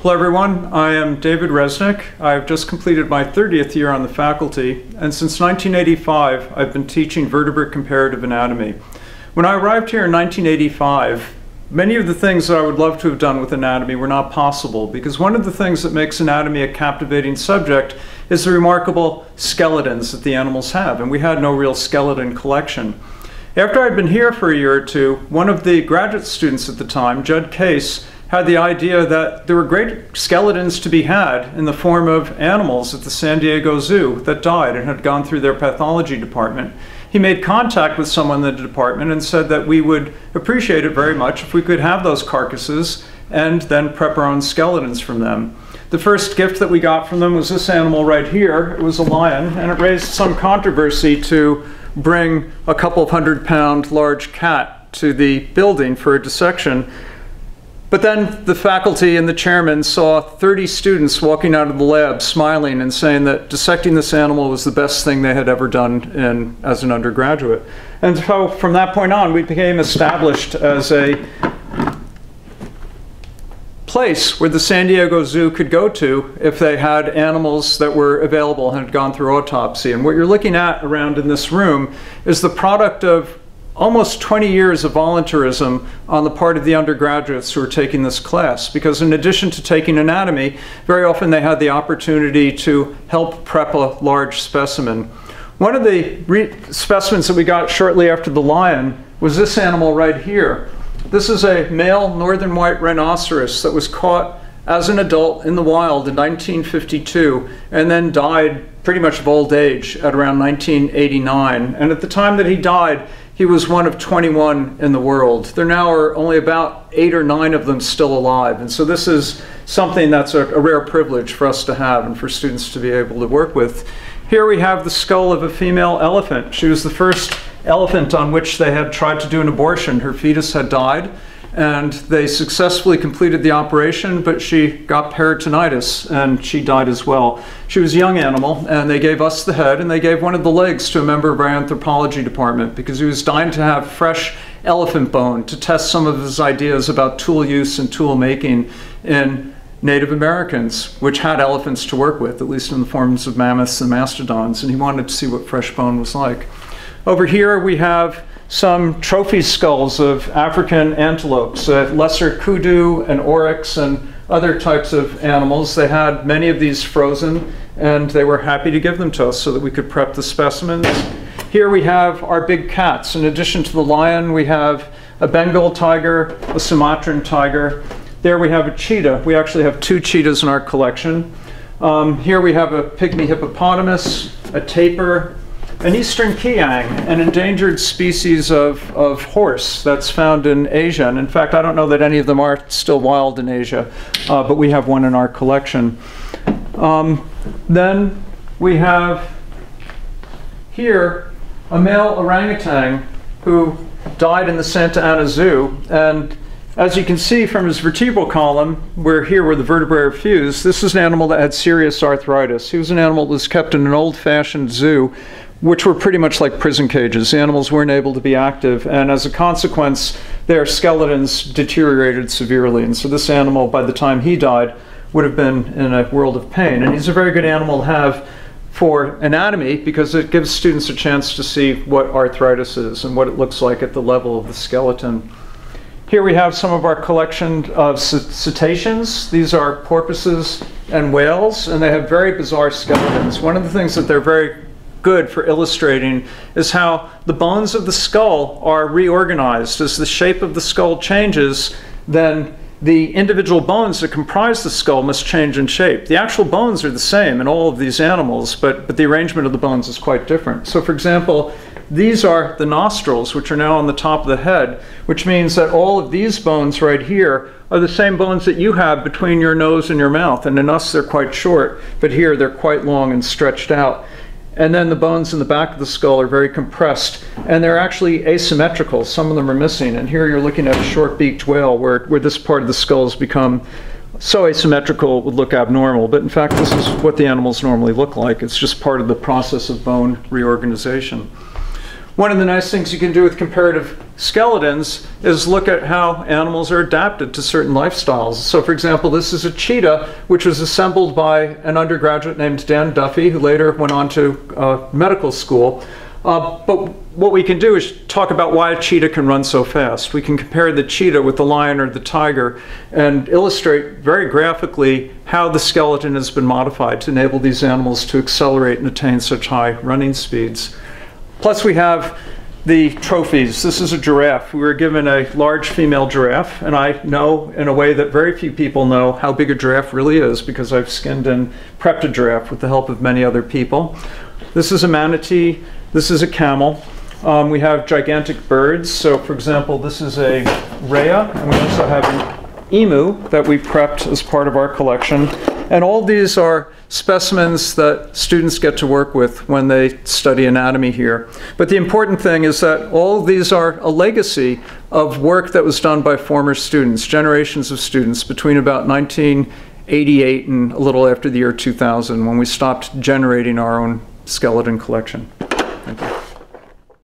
Hello everyone, I am David Reznick. I've just completed my 30th year on the faculty, and since 1985 I've been teaching vertebrate comparative anatomy. When I arrived here in 1985, many of the things that I would love to have done with anatomy were not possible because one of the things that makes anatomy a captivating subject is the remarkable skeletons that the animals have, and we had no real skeleton collection. After I'd been here for a year or two, one of the graduate students at the time, Judd Case, had the idea that there were great skeletons to be had in the form of animals at the San Diego Zoo that died and had gone through their pathology department. He made contact with someone in the department and said that we would appreciate it very much if we could have those carcasses and then prep our own skeletons from them. The first gift that we got from them was this animal right here. It was a lion, and it raised some controversy to bring a couple of hundred pound large cat to the building for a dissection but then the faculty and the chairman saw 30 students walking out of the lab smiling and saying that dissecting this animal was the best thing they had ever done in, as an undergraduate. And so from that point on, we became established as a place where the San Diego Zoo could go to if they had animals that were available and had gone through autopsy. And what you're looking at around in this room is the product of almost 20 years of voluntarism on the part of the undergraduates who are taking this class because in addition to taking anatomy, very often they had the opportunity to help prep a large specimen. One of the specimens that we got shortly after the lion was this animal right here. This is a male northern white rhinoceros that was caught as an adult in the wild in 1952 and then died pretty much of old age at around 1989. And at the time that he died, he was one of 21 in the world. There now are only about eight or nine of them still alive. And so this is something that's a, a, rare privilege for us to have and for students to be able to work with. Here we have the skull of a female elephant. She was the first elephant on which they had tried to do an abortion. Her fetus had died and they successfully completed the operation, but she got peritonitis and she died as well. She was a young animal, and they gave us the head and they gave one of the legs to a member of our anthropology department because he was dying to have fresh elephant bone to test some of his ideas about tool use and tool making in Native Americans, which had elephants to work with, at least in the forms of mammoths and mastodons, and he wanted to see what fresh bone was like. Over here we have some trophy skulls of African antelopes, uh, lesser kudu and oryx and other types of animals. They had many of these frozen and they were happy to give them to us so that we could prep the specimens. Here we have our big cats. In addition to the lion, we have a Bengal tiger, a Sumatran tiger. There we have a cheetah. We actually have two cheetahs in our collection. Um, here we have a pygmy hippopotamus, a tapir, an eastern kiang, an endangered species of, of horse that's found in Asia. And in fact, I don't know that any of them are still wild in Asia, uh, but we have one in our collection. Um, then we have here a male orangutan who died in the Santa Ana Zoo. And as you can see from his vertebral column, where here where the vertebrae are fused, this is an animal that had serious arthritis. He was an animal that was kept in an old-fashioned zoo which were pretty much like prison cages. Animals weren't able to be active, and as a consequence, their skeletons deteriorated severely. And so this animal, by the time he died, would have been in a world of pain. And he's a very good animal to have for anatomy because it gives students a chance to see what arthritis is and what it looks like at the level of the skeleton. Here we have some of our collection of cetaceans. These are porpoises and whales, and they have very bizarre skeletons. One of the things that they're very good for illustrating is how the bones of the skull are reorganized. As the shape of the skull changes, then the individual bones that comprise the skull must change in shape. The actual bones are the same in all of these animals, but, but the arrangement of the bones is quite different. So, for example, these are the nostrils, which are now on the top of the head, which means that all of these bones right here are the same bones that you have between your nose and your mouth. And in us, they're quite short, but here they're quite long and stretched out. And then the bones in the back of the skull are very compressed, and they're actually asymmetrical. Some of them are missing. And here you're looking at a short-beaked whale where, where this part of the skull has become so asymmetrical it would look abnormal. But in fact, this is what the animals normally look like. It's just part of the process of bone reorganization. One of the nice things you can do with comparative skeletons is look at how animals are adapted to certain lifestyles. So, for example, this is a cheetah which was assembled by an undergraduate named Dan Duffy, who later went on to uh, medical school. Uh, but what we can do is talk about why a cheetah can run so fast. We can compare the cheetah with the lion or the tiger and illustrate very graphically how the skeleton has been modified to enable these animals to accelerate and attain such high running speeds. Plus, we have the trophies. This is a giraffe. We were given a large female giraffe, and I know in a way that very few people know how big a giraffe really is because I've skinned and prepped a giraffe with the help of many other people. This is a manatee. This is a camel. Um, we have gigantic birds. So, for example, this is a rhea, and we also have an emu that we prepped as part of our collection. And all these are specimens that students get to work with when they study anatomy here. But the important thing is that all these are a legacy of work that was done by former students, generations of students between about 1988 and a little after the year 2000 when we stopped generating our own skeleton collection.